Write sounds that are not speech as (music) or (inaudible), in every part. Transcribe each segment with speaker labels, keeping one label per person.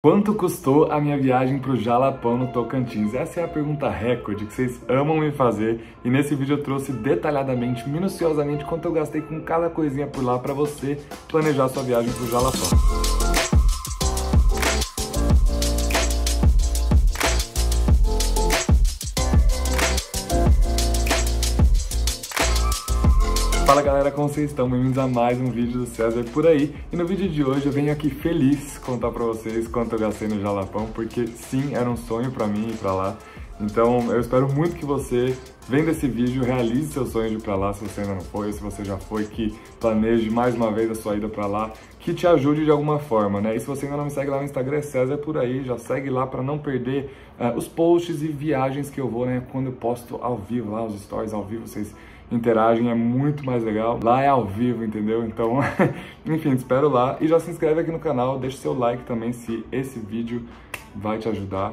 Speaker 1: Quanto custou a minha viagem para o Jalapão no Tocantins? Essa é a pergunta recorde que vocês amam me fazer e nesse vídeo eu trouxe detalhadamente, minuciosamente, quanto eu gastei com cada coisinha por lá para você planejar sua viagem para o Jalapão. Fala galera, como vocês estão? Bem-vindos a mais um vídeo do César por aí. E no vídeo de hoje eu venho aqui feliz contar pra vocês quanto eu gastei no Jalapão, porque sim, era um sonho pra mim ir pra lá. Então eu espero muito que você, vendo esse vídeo, realize seu sonho de ir pra lá, se você ainda não foi, ou se você já foi, que planeje mais uma vez a sua ida pra lá, que te ajude de alguma forma, né? E se você ainda não me segue lá no Instagram, é César por aí, já segue lá para não perder uh, os posts e viagens que eu vou, né? Quando eu posto ao vivo lá, os stories ao vivo, vocês interagem, é muito mais legal. Lá é ao vivo, entendeu? Então, (laughs) enfim, te espero lá. E já se inscreve aqui no canal, deixa seu like também se esse vídeo vai te ajudar.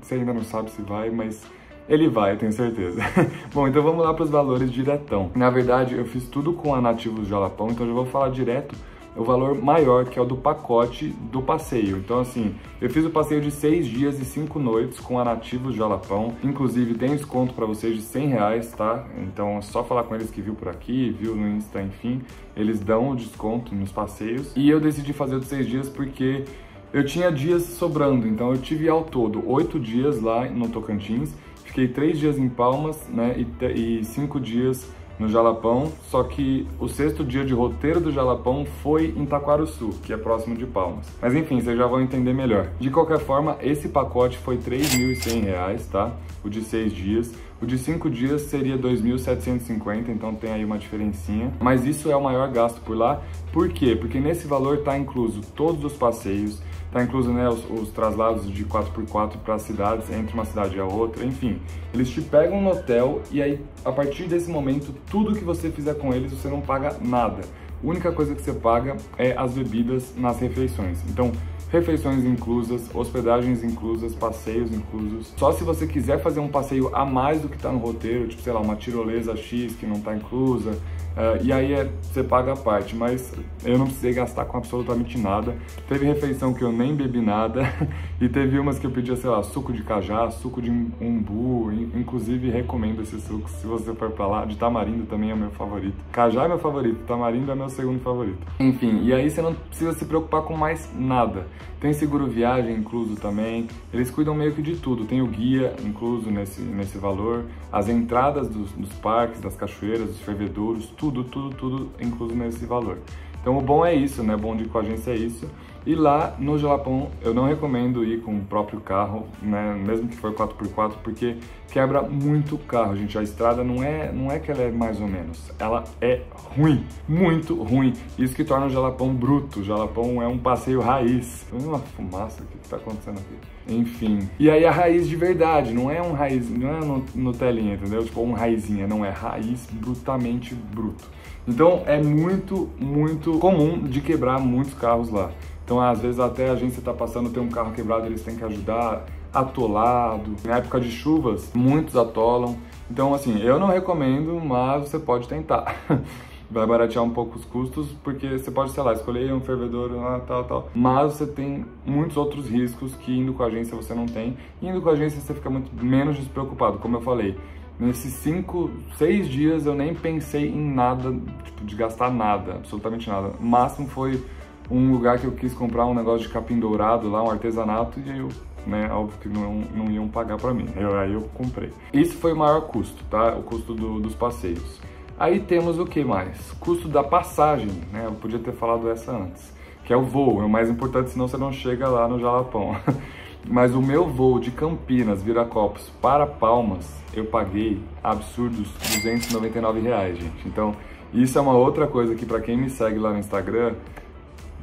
Speaker 1: Você ainda não sabe se vai, mas ele vai, eu tenho certeza. (laughs) Bom, então vamos lá para os valores diretão. Na verdade, eu fiz tudo com a Nativos Jalapão, então eu já vou falar direto o valor maior, que é o do pacote do passeio. Então, assim, eu fiz o passeio de seis dias e cinco noites com a Nativos Jalapão. Inclusive, tem desconto para vocês de 100 reais, tá? Então, é só falar com eles que viu por aqui, viu no Insta, enfim. Eles dão o desconto nos passeios. E eu decidi fazer o de seis dias porque eu tinha dias sobrando. Então, eu tive ao todo oito dias lá no Tocantins. Fiquei três dias em Palmas, né? E, e cinco dias no Jalapão, só que o sexto dia de roteiro do Jalapão foi em Taquaruçu, que é próximo de Palmas. Mas enfim, vocês já vão entender melhor. De qualquer forma, esse pacote foi R$ 3.100, tá? O de seis dias. O de cinco dias seria 2.750, então tem aí uma diferencinha. Mas isso é o maior gasto por lá. Por quê? Porque nesse valor está incluso todos os passeios, Está incluso né, os, os, traslados de 4x4 para cidades, entre uma cidade e a outra, enfim. Eles te pegam no hotel e aí, a partir desse momento, tudo que você fizer com eles, você não paga nada. A única coisa que você paga é as bebidas nas refeições. Então, refeições inclusas, hospedagens inclusas, passeios inclusos. Só se você quiser fazer um passeio a mais do que está no roteiro, tipo, sei lá, uma tirolesa X que não está inclusa, uh, e aí é, você paga a parte, mas eu não precisei gastar com absolutamente nada. Teve refeição que eu nem bebi nada, (laughs) e teve umas que eu pedia, sei lá, suco de cajá, suco de umbu, inclusive recomendo esse suco se você for pra lá. De tamarindo também é meu favorito. Cajá é meu favorito, tamarindo é meu segundo favorito. Enfim, e aí você não precisa se preocupar com mais nada. Tem seguro viagem incluso também. Eles cuidam meio que de tudo. Tem o guia incluso nesse, nesse valor, as entradas dos, dos parques, das cachoeiras, dos fervedouros, tudo, tudo, tudo incluso nesse valor. Então o bom é isso, né? O bom de ir com a agência é isso. E lá no Jalapão eu não recomendo ir com o próprio carro, né? Mesmo que for 4x4, porque quebra muito carro, gente. A estrada não é, não é que ela é mais ou menos, ela é ruim, muito ruim. Isso que torna o Jalapão bruto. O Jalapão é um passeio raiz. Uma fumaça, o que está acontecendo aqui? Enfim. E aí a raiz de verdade, não é um raiz, não é no, no telinha, entendeu? Tipo um raizinha, não é raiz brutamente bruto. Então é muito, muito comum de quebrar muitos carros lá. Então às vezes até a agência está passando, tem um carro quebrado, eles têm que ajudar, atolado. Na época de chuvas, muitos atolam. Então assim, eu não recomendo, mas você pode tentar. (laughs) vai baratear um pouco os custos, porque você pode, sei lá, escolher um fervedor, ah, tal, tal. Mas você tem muitos outros riscos que indo com a agência você não tem. Indo com a agência você fica muito menos despreocupado, como eu falei. Nesses cinco, seis dias eu nem pensei em nada, tipo, de gastar nada, absolutamente nada. O máximo foi um lugar que eu quis comprar um negócio de capim dourado lá, um artesanato, e eu, né, óbvio que não, não iam pagar para mim. Eu, aí eu comprei. Esse foi o maior custo, tá? O custo do, dos passeios. Aí temos o que mais? Custo da passagem, né? Eu podia ter falado essa antes, que é o voo, é o mais importante, senão você não chega lá no Jalapão. (laughs) Mas o meu voo de Campinas, Viracopos, para Palmas, eu paguei absurdos 299 reais, gente. Então, isso é uma outra coisa que para quem me segue lá no Instagram,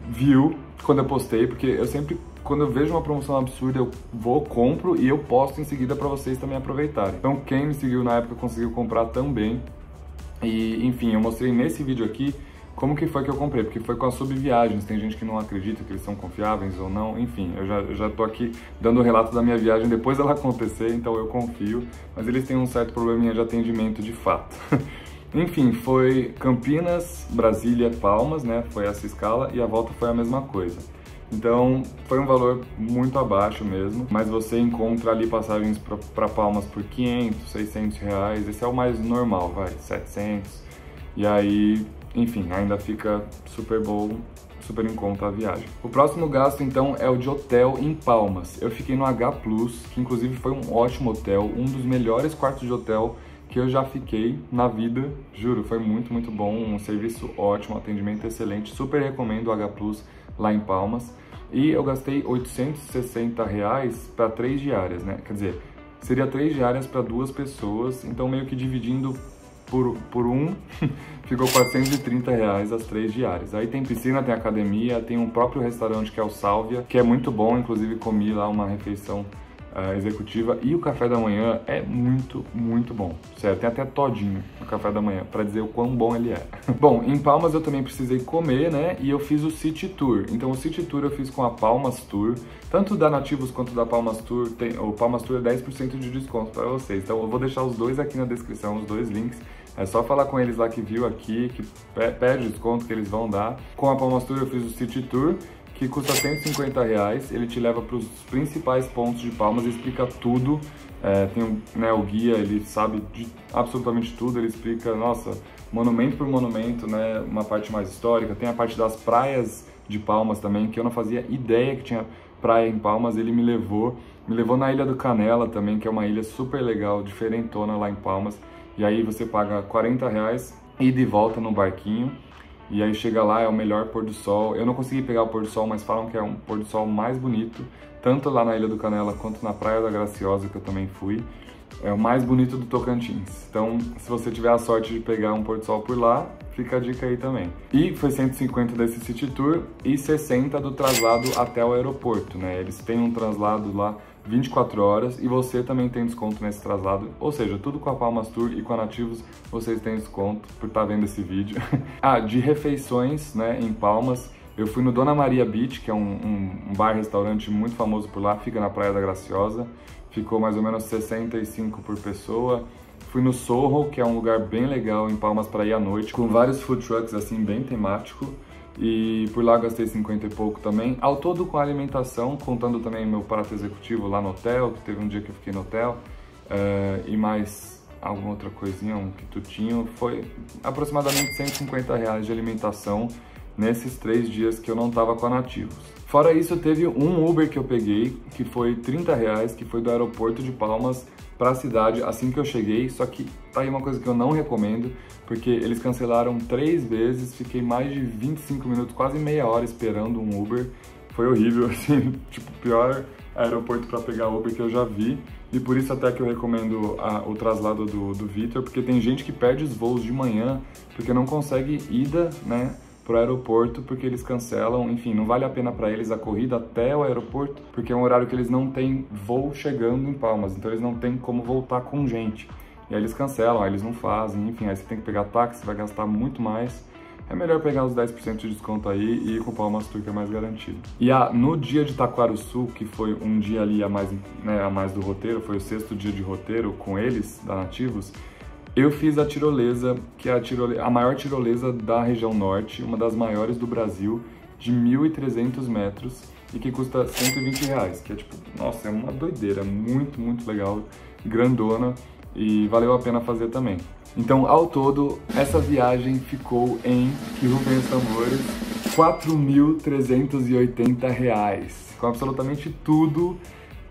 Speaker 1: viu quando eu postei, porque eu sempre, quando eu vejo uma promoção absurda, eu vou, compro e eu posto em seguida para vocês também aproveitarem. Então, quem me seguiu na época conseguiu comprar também. E, enfim, eu mostrei nesse vídeo aqui como que foi que eu comprei? Porque foi com as subviagens. Tem gente que não acredita que eles são confiáveis ou não. Enfim, eu já, eu já tô aqui dando o relato da minha viagem depois dela (laughs) acontecer, então eu confio. Mas eles têm um certo probleminha de atendimento de fato. (laughs) Enfim, foi Campinas, Brasília, Palmas, né? Foi essa escala e a volta foi a mesma coisa. Então foi um valor muito abaixo mesmo, mas você encontra ali passagens para Palmas por 500, 600 reais, esse é o mais normal, vai, 700. E aí, enfim, ainda fica super bom, super em conta a viagem. O próximo gasto então é o de hotel em Palmas. Eu fiquei no H Plus, que inclusive foi um ótimo hotel, um dos melhores quartos de hotel que eu já fiquei na vida, juro, foi muito, muito bom, um serviço ótimo, atendimento excelente, super recomendo o H Plus lá em Palmas. E eu gastei 860 reais para três diárias, né? Quer dizer, seria três diárias para duas pessoas, então meio que dividindo por, por um, (laughs) ficou 430 reais as três diárias. Aí tem piscina, tem academia, tem um próprio restaurante que é o Sálvia, que é muito bom, inclusive comi lá uma refeição executiva e o café da manhã é muito, muito bom. Sério, tem até todinho no café da manhã para dizer o quão bom ele é. (laughs) bom, em Palmas eu também precisei comer, né? E eu fiz o City Tour. Então o City Tour eu fiz com a Palmas Tour. Tanto da Nativos quanto da Palmas Tour, tem, o Palmas Tour é 10% de desconto para vocês. Então eu vou deixar os dois aqui na descrição, os dois links. É só falar com eles lá que viu aqui, que pede desconto que eles vão dar. Com a Palmas Tour eu fiz o City Tour que custa 150 reais. Ele te leva para os principais pontos de Palmas e explica tudo. É, tem né, o guia, ele sabe de absolutamente tudo. Ele explica, nossa, monumento por monumento, né, uma parte mais histórica. Tem a parte das praias de Palmas também, que eu não fazia ideia que tinha praia em Palmas. Ele me levou, me levou na Ilha do Canela também, que é uma ilha super legal, diferentona lá em Palmas. E aí você paga 40 reais e de volta no barquinho. E aí chega lá, é o melhor pôr do sol. Eu não consegui pegar o pôr do sol, mas falam que é um pôr do sol mais bonito, tanto lá na Ilha do Canela quanto na Praia da Graciosa, que eu também fui. É o mais bonito do Tocantins. Então, se você tiver a sorte de pegar um pôr do sol por lá, fica a dica aí também. E foi 150 desse City Tour e 60 do traslado até o aeroporto, né? Eles têm um traslado lá 24 horas e você também tem desconto nesse traslado, ou seja, tudo com a Palmas Tour e com a Nativos vocês têm desconto por estar tá vendo esse vídeo. (laughs) ah, de refeições, né, em Palmas, eu fui no Dona Maria Beach, que é um, um, um bar-restaurante muito famoso por lá, fica na Praia da Graciosa, ficou mais ou menos 65 por pessoa. Fui no Sorro, que é um lugar bem legal em Palmas para ir à noite, com vários food trucks assim bem temático e por lá gastei 50 e pouco também. Ao todo com a alimentação, contando também meu prato executivo lá no hotel, que teve um dia que eu fiquei no hotel, uh, e mais alguma outra coisinha, um quitutinho, foi aproximadamente 150 reais de alimentação nesses três dias que eu não estava com a Nativos. Fora isso, teve um Uber que eu peguei, que foi 30 reais, que foi do aeroporto de Palmas para a cidade assim que eu cheguei, só que tá aí uma coisa que eu não recomendo, porque eles cancelaram três vezes, fiquei mais de 25 minutos, quase meia hora esperando um Uber, foi horrível, (laughs) assim, tipo, pior aeroporto para pegar Uber que eu já vi, e por isso até que eu recomendo a, o traslado do, do Vitor, porque tem gente que perde os voos de manhã, porque não consegue ida, né, pro aeroporto porque eles cancelam, enfim, não vale a pena para eles a corrida até o aeroporto, porque é um horário que eles não têm voo chegando em Palmas, então eles não têm como voltar com gente. E aí eles cancelam, aí eles não fazem, enfim, aí você tem que pegar táxi, vai gastar muito mais. É melhor pegar os 10% de desconto aí e ir com o Palmas Tour que é mais garantido. E ah, no dia de Sul que foi um dia ali a mais, né, a mais do roteiro, foi o sexto dia de roteiro com eles, da Nativos, eu fiz a tirolesa, que é a, tirole... a maior tirolesa da região norte, uma das maiores do Brasil, de 1.300 metros e que custa 120 reais, que é tipo, nossa, é uma doideira, muito, muito legal, grandona e valeu a pena fazer também. Então, ao todo, essa viagem ficou em, que rufem os tambores, 4.380 reais, com absolutamente tudo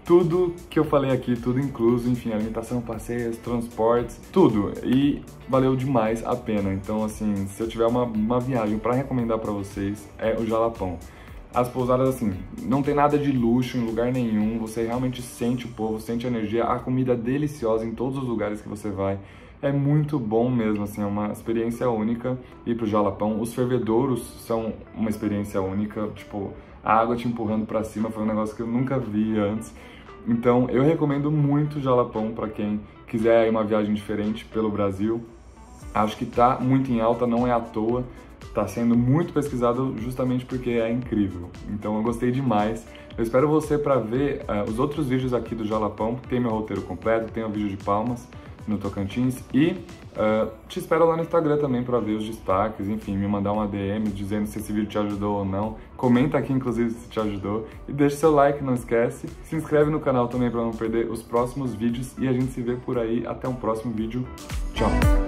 Speaker 1: tudo que eu falei aqui, tudo incluso, enfim, alimentação, passeios, transportes, tudo. E valeu demais a pena. Então, assim, se eu tiver uma, uma viagem para recomendar para vocês, é o Jalapão. As pousadas, assim, não tem nada de luxo em lugar nenhum, você realmente sente o povo, sente a energia, a comida é deliciosa em todos os lugares que você vai. É muito bom mesmo, assim, é uma experiência única ir pro Jalapão. Os fervedouros são uma experiência única, tipo, a água te empurrando para cima foi um negócio que eu nunca vi antes. Então eu recomendo muito Jalapão para quem quiser uma viagem diferente pelo Brasil. Acho que tá muito em alta, não é à toa. Tá sendo muito pesquisado justamente porque é incrível. Então eu gostei demais. Eu espero você para ver uh, os outros vídeos aqui do Jalapão, tem meu roteiro completo, tem o vídeo de palmas, no Tocantins. E uh, te espero lá no Instagram também para ver os destaques, enfim, me mandar uma DM dizendo se esse vídeo te ajudou ou não. Comenta aqui, inclusive, se te ajudou. E deixa seu like, não esquece. Se inscreve no canal também para não perder os próximos vídeos. E a gente se vê por aí. Até um próximo vídeo. Tchau!